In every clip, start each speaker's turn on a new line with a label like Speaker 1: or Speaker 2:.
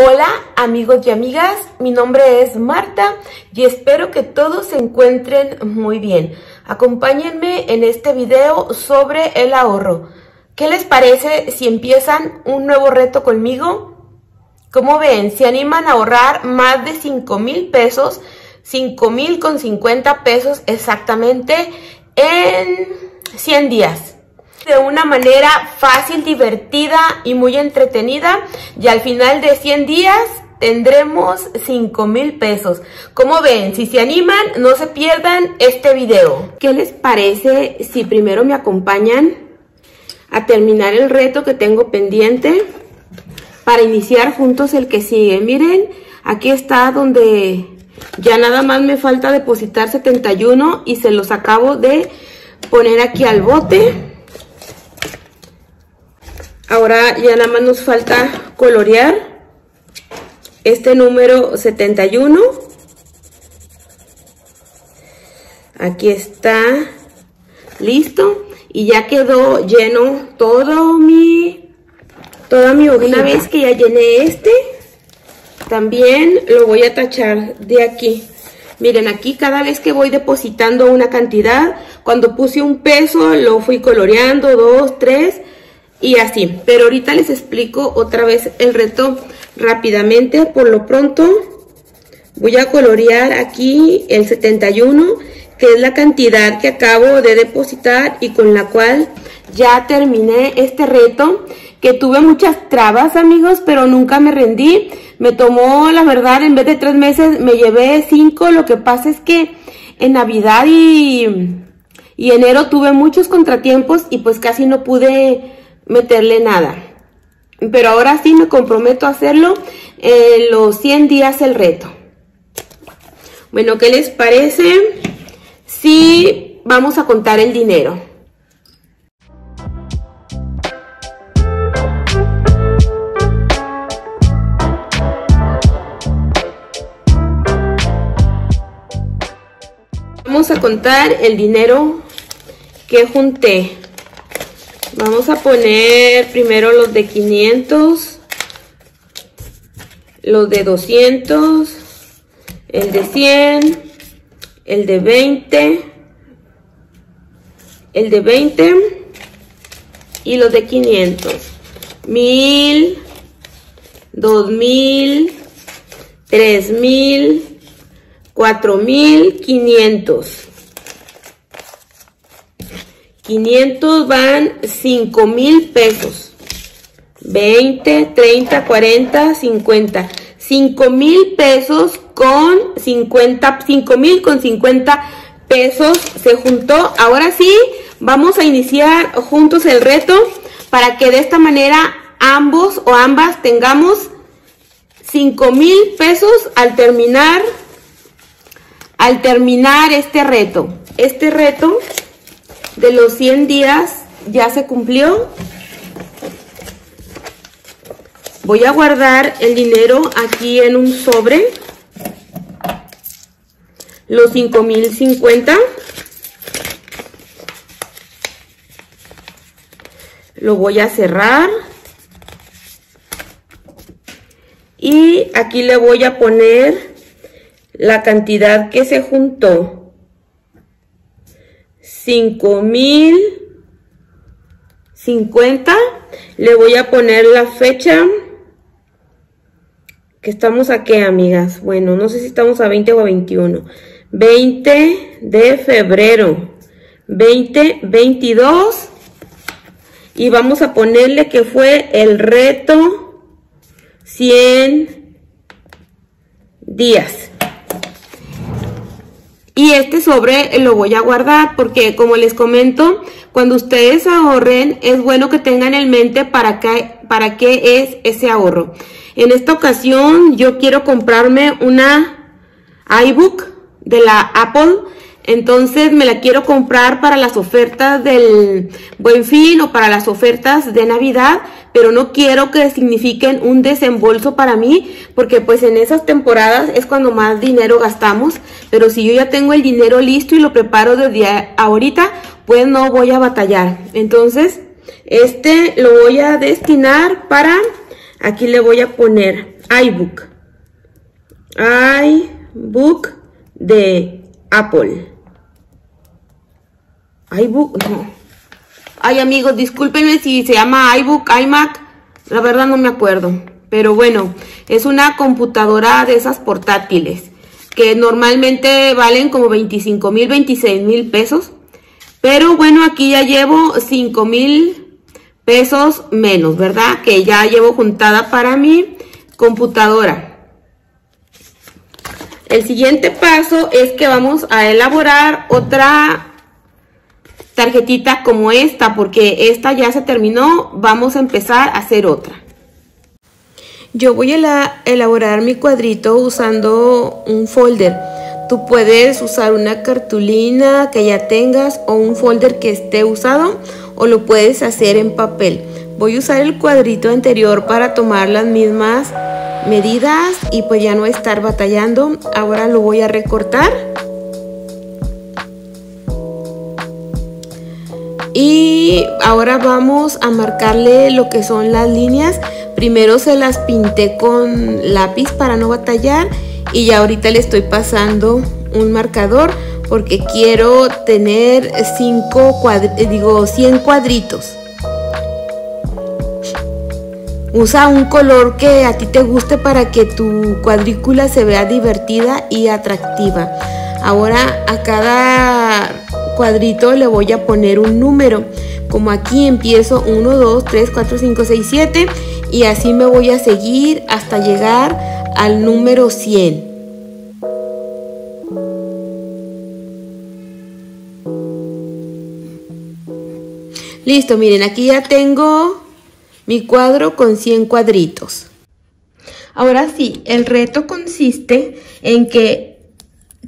Speaker 1: Hola amigos y amigas, mi nombre es Marta y espero que todos se encuentren muy bien. Acompáñenme en este video sobre el ahorro. ¿Qué les parece si empiezan un nuevo reto conmigo? Como ven, se animan a ahorrar más de 5 mil pesos, 5 mil con 50 pesos exactamente en 100 días de una manera fácil, divertida y muy entretenida y al final de 100 días tendremos 5 mil pesos. Como ven, si se animan, no se pierdan este video. ¿Qué les parece si primero me acompañan a terminar el reto que tengo pendiente para iniciar juntos el que sigue? Miren, aquí está donde ya nada más me falta depositar 71 y se los acabo de poner aquí al bote. Ahora ya nada más nos falta colorear este número 71. Aquí está listo y ya quedó lleno todo mi toda mi hojita. Una vez que ya llené este, también lo voy a tachar de aquí. Miren, aquí cada vez que voy depositando una cantidad, cuando puse un peso, lo fui coloreando, dos, tres, y así. Pero ahorita les explico otra vez el reto rápidamente. Por lo pronto voy a colorear aquí el 71, que es la cantidad que acabo de depositar y con la cual ya terminé este reto. Que tuve muchas trabas, amigos, pero nunca me rendí. Me tomó, la verdad, en vez de tres meses, me llevé cinco. Lo que pasa es que en Navidad y, y enero tuve muchos contratiempos y pues casi no pude meterle nada. Pero ahora sí me comprometo a hacerlo en los 100 días el reto. Bueno, ¿qué les parece si vamos a contar el dinero? Vamos a contar el dinero que junté. Vamos a poner primero los de 500, los de 200, el de 100, el de 20, el de 20 y los de 500. 1000, 2000, 3000, 4500. 500 van 5 mil pesos. 20, 30, 40, 50. 5 mil pesos con 50, 5 mil con 50 pesos se juntó. Ahora sí, vamos a iniciar juntos el reto para que de esta manera ambos o ambas tengamos 5 mil pesos al terminar, al terminar este reto. Este reto de los 100 días ya se cumplió. Voy a guardar el dinero aquí en un sobre. Los 5050. Lo voy a cerrar. Y aquí le voy a poner la cantidad que se juntó. 5050 le voy a poner la fecha que estamos aquí amigas. Bueno no sé si estamos a 20 o a 21 20 de febrero 2022 y vamos a ponerle que fue el reto 100 días y este sobre lo voy a guardar porque como les comento, cuando ustedes ahorren es bueno que tengan en mente para qué, para qué es ese ahorro. En esta ocasión yo quiero comprarme una iBook de la Apple entonces me la quiero comprar para las ofertas del Buen Fin o para las ofertas de Navidad, pero no quiero que signifiquen un desembolso para mí, porque pues en esas temporadas es cuando más dinero gastamos, pero si yo ya tengo el dinero listo y lo preparo desde ahorita, pues no voy a batallar. Entonces, este lo voy a destinar para, aquí le voy a poner iBook. iBook de Apple. iBook, no. Ay amigos, discúlpenme si se llama iBook, iMac. La verdad no me acuerdo. Pero bueno, es una computadora de esas portátiles. Que normalmente valen como 25 mil, 26 mil pesos. Pero bueno, aquí ya llevo 5 mil pesos menos, ¿verdad? Que ya llevo juntada para mi computadora. El siguiente paso es que vamos a elaborar otra tarjetita como esta, porque esta ya se terminó, vamos a empezar a hacer otra. Yo voy a elaborar mi cuadrito usando un folder. Tú puedes usar una cartulina que ya tengas o un folder que esté usado o lo puedes hacer en papel. Voy a usar el cuadrito anterior para tomar las mismas medidas y pues ya no estar batallando. Ahora lo voy a recortar. Y ahora vamos a marcarle lo que son las líneas. Primero se las pinté con lápiz para no batallar y ya ahorita le estoy pasando un marcador porque quiero tener cinco digo 100 cuadritos. Usa un color que a ti te guste para que tu cuadrícula se vea divertida y atractiva. Ahora a cada cuadrito le voy a poner un número. Como aquí empiezo 1, 2, 3, 4, 5, 6, 7 y así me voy a seguir hasta llegar al número 100. Listo, miren, aquí ya tengo mi cuadro con 100 cuadritos. Ahora sí, el reto consiste en que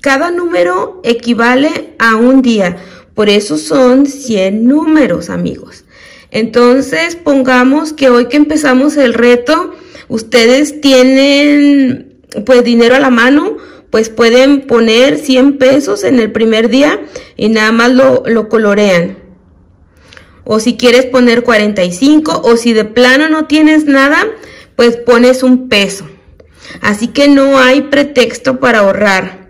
Speaker 1: cada número equivale a un día. Por eso son 100 números, amigos. Entonces, pongamos que hoy que empezamos el reto, ustedes tienen pues dinero a la mano, pues pueden poner 100 pesos en el primer día y nada más lo, lo colorean o si quieres poner 45 o si de plano no tienes nada, pues pones un peso. Así que no hay pretexto para ahorrar.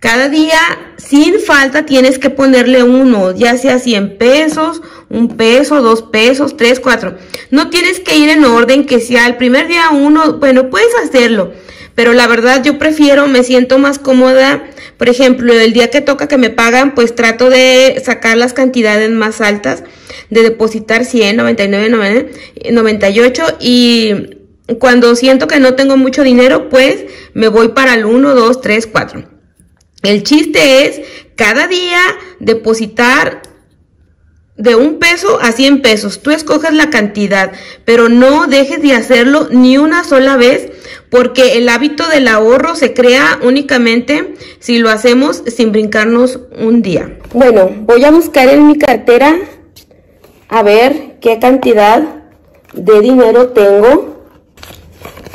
Speaker 1: Cada día, sin falta, tienes que ponerle uno, ya sea 100 pesos, un peso, dos pesos, tres, cuatro. No tienes que ir en orden que sea el primer día uno, bueno, puedes hacerlo, pero la verdad yo prefiero, me siento más cómoda. Por ejemplo, el día que toca que me pagan, pues trato de sacar las cantidades más altas de depositar 100, 99, 98 y cuando siento que no tengo mucho dinero, pues me voy para el 1, 2, 3, 4. El chiste es cada día depositar de un peso a 100 pesos. Tú escoges la cantidad, pero no dejes de hacerlo ni una sola vez porque el hábito del ahorro se crea únicamente si lo hacemos sin brincarnos un día. Bueno, voy a buscar en mi cartera a ver qué cantidad de dinero tengo.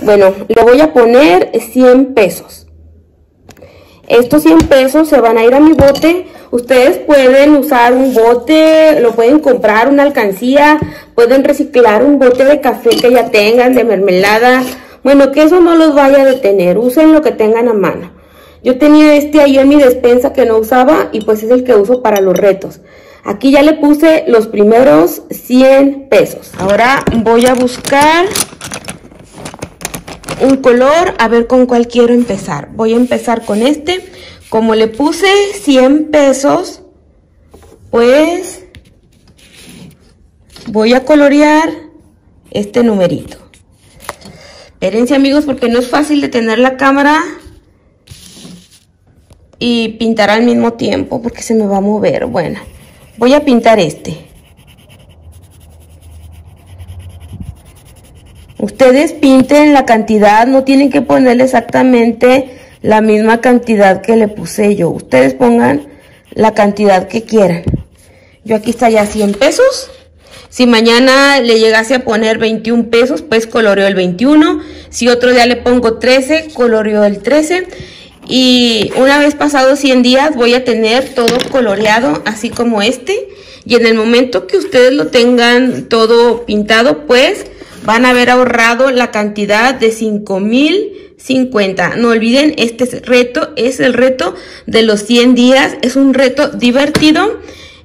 Speaker 1: Bueno, le voy a poner 100 pesos. Estos 100 pesos se van a ir a mi bote. Ustedes pueden usar un bote, lo pueden comprar, una alcancía, pueden reciclar un bote de café que ya tengan, de mermelada. Bueno, que eso no los vaya a detener, usen lo que tengan a mano. Yo tenía este ahí en mi despensa que no usaba y pues es el que uso para los retos. Aquí ya le puse los primeros 100 pesos. Ahora voy a buscar un color, a ver con cuál quiero empezar. Voy a empezar con este. Como le puse 100 pesos, pues voy a colorear este numerito. Espérense amigos porque no es fácil de tener la cámara y pintar al mismo tiempo porque se me va a mover. Bueno. Voy a pintar este. Ustedes pinten la cantidad, no tienen que ponerle exactamente la misma cantidad que le puse yo. Ustedes pongan la cantidad que quieran. Yo aquí está ya 100 pesos. Si mañana le llegase a poner 21 pesos, pues coloreo el 21. Si otro día le pongo 13, coloreo el 13. Y una vez pasados 100 días voy a tener todo coloreado así como este. Y en el momento que ustedes lo tengan todo pintado, pues van a haber ahorrado la cantidad de 5050. No olviden, este reto es el reto de los 100 días. Es un reto divertido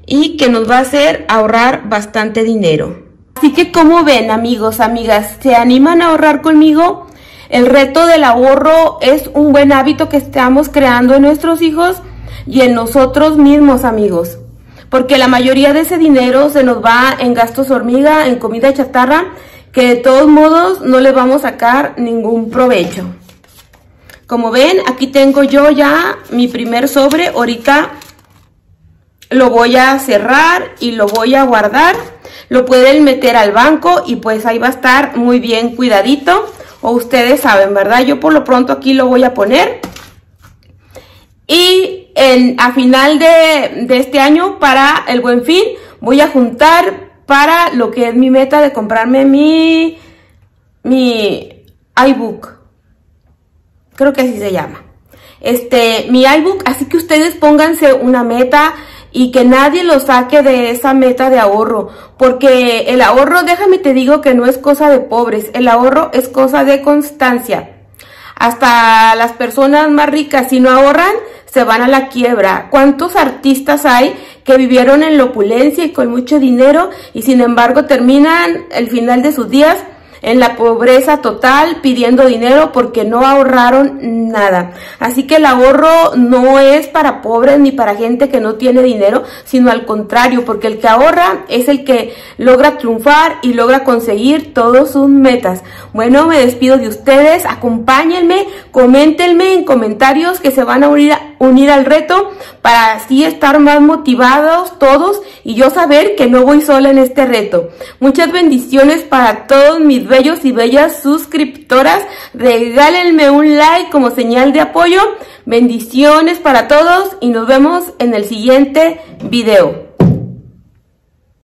Speaker 1: y que nos va a hacer ahorrar bastante dinero. Así que como ven amigos, amigas, ¿se animan a ahorrar conmigo? El reto del ahorro es un buen hábito que estamos creando en nuestros hijos y en nosotros mismos amigos. Porque la mayoría de ese dinero se nos va en gastos hormiga, en comida chatarra, que de todos modos no le vamos a sacar ningún provecho. Como ven, aquí tengo yo ya mi primer sobre. Ahorita lo voy a cerrar y lo voy a guardar. Lo pueden meter al banco y pues ahí va a estar muy bien cuidadito. O ustedes saben, ¿verdad? Yo por lo pronto aquí lo voy a poner. Y en, a final de, de este año, para el buen fin, voy a juntar para lo que es mi meta de comprarme mi, mi iBook. Creo que así se llama. Este, mi iBook, así que ustedes pónganse una meta y que nadie lo saque de esa meta de ahorro, porque el ahorro, déjame te digo que no es cosa de pobres, el ahorro es cosa de constancia. Hasta las personas más ricas, si no ahorran, se van a la quiebra. ¿Cuántos artistas hay que vivieron en la opulencia y con mucho dinero y sin embargo terminan el final de sus días en la pobreza total pidiendo dinero porque no ahorraron nada. Así que el ahorro no es para pobres ni para gente que no tiene dinero, sino al contrario, porque el que ahorra es el que logra triunfar y logra conseguir todas sus metas. Bueno, me despido de ustedes, acompáñenme, coméntenme en comentarios que se van a unir, al reto para así estar más motivados todos y yo saber que no voy sola en este reto. Muchas bendiciones para todos mis bellos y bellas suscriptoras. Regálenme un like como señal de apoyo. Bendiciones para todos y nos vemos en el siguiente video.